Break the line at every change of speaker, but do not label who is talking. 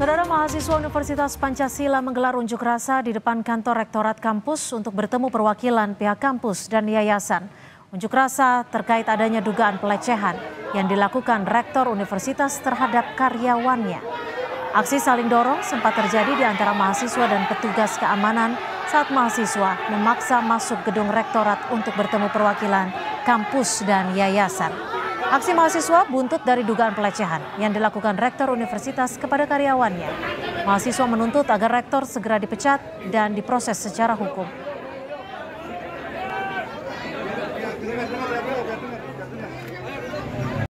Saudara mahasiswa Universitas Pancasila menggelar unjuk rasa di depan kantor Rektorat kampus untuk bertemu perwakilan pihak kampus dan yayasan. Unjuk rasa terkait adanya dugaan pelecehan yang dilakukan Rektor Universitas terhadap karyawannya. Aksi saling dorong sempat terjadi di antara mahasiswa dan petugas keamanan saat mahasiswa memaksa masuk gedung rektorat untuk bertemu perwakilan kampus dan yayasan. Aksi mahasiswa buntut dari dugaan pelecehan yang dilakukan rektor universitas kepada karyawannya. Mahasiswa menuntut agar rektor segera dipecat dan diproses secara hukum.